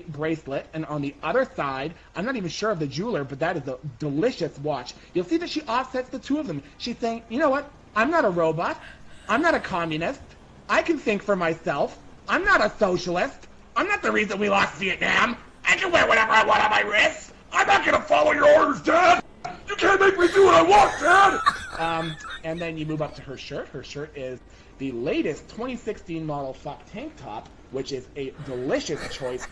bracelet, and on the other side, I'm not even sure of the jeweler, but that is a delicious watch. You'll see that she offsets the two of them. She's saying, you know what? I'm not a robot. I'm not a communist. I can think for myself. I'm not a socialist. I'm not the reason we lost Vietnam. I can wear whatever I want on my wrist. I'm not gonna follow your orders, Dad. You can't make me do what I want, Dad. Um, and then you move up to her shirt. Her shirt is the latest 2016 model fuck tank top, which is a delicious choice.